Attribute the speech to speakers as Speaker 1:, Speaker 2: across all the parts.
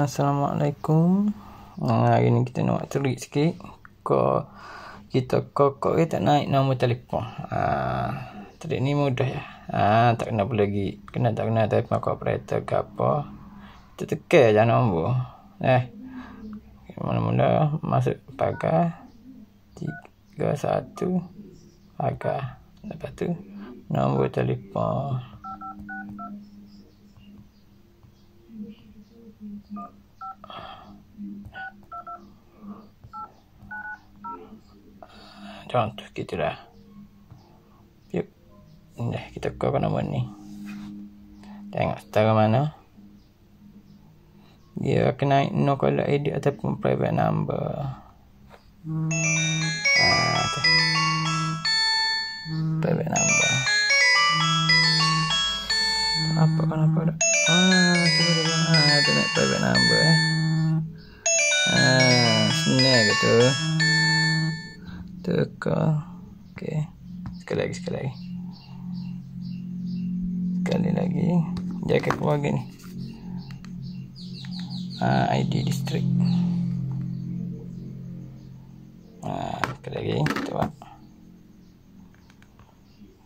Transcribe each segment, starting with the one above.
Speaker 1: Assalamualaikum. Uh, hari ni kita nak cerit sikit. Ko kita kokok kita naik nombor telefon. Uh, tadi ni mudah ya. Uh, tak kena lagi. Kena tak kena telefon ke operator ke apa. Kita tekan je nombor. Eh. Mula-mula masuk pagar. Tiga satu. Pagar. Lepas tu nombor telefon. Contoh kita dah. Yuk. Dah kita kau nama ni. Tengok setara mana. Dia kena no caller ID ataupun private number. Ah, tu. Private number. Apa kan apa dah? Ah, tu tu. Ah, tu nak private number eh. Ah, snare gitu. Teka. Okey. Sekali lagi, sekali lagi. Sekali lagi. Dia akan keluar lagi ni. Ah, ID district. Ah, sekali lagi. Buat.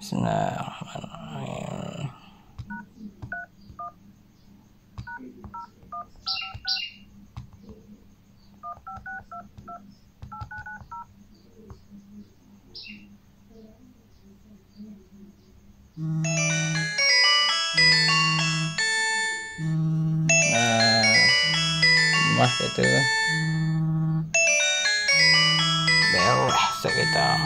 Speaker 1: Bismillahirrahmanirrahim. Mah kata Beres kereta